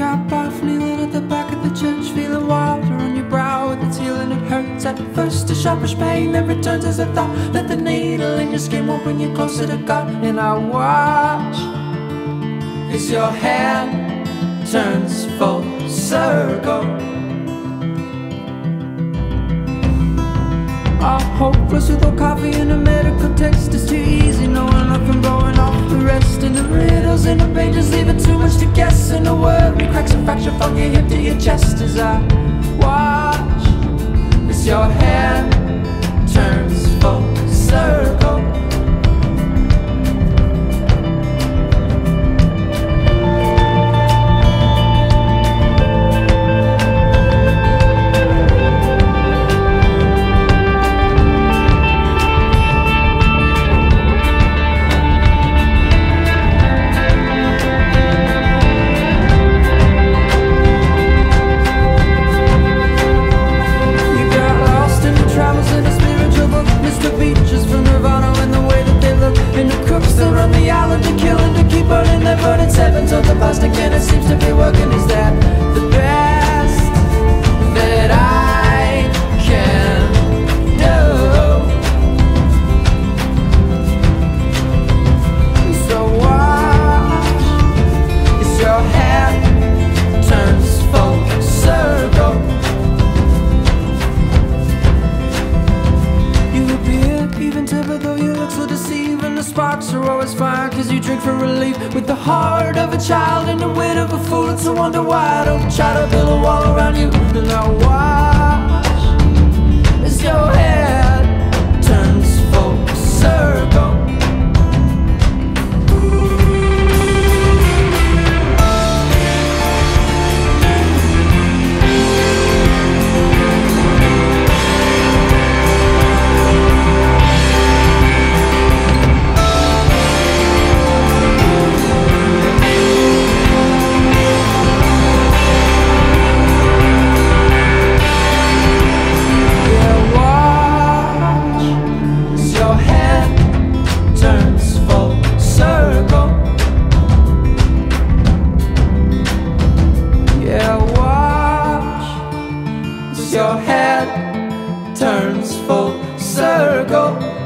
cap off, kneeling at the back of the church, feeling water on your brow with its healing. It hurts at first, a sharpish pain that returns as a thought that the needle in your skin will bring you closer to God. And I watch as your hand turns full circle. I'm hopeless with no coffee and a medical text. It's too easy knowing I've been blowing off the rest. And cracks and fracture from your hip to your chest as I The sparks are always fire cause you drink for relief. With the heart of a child and the wit of a fool It's a wonder why I don't try to build a wall around you full circle.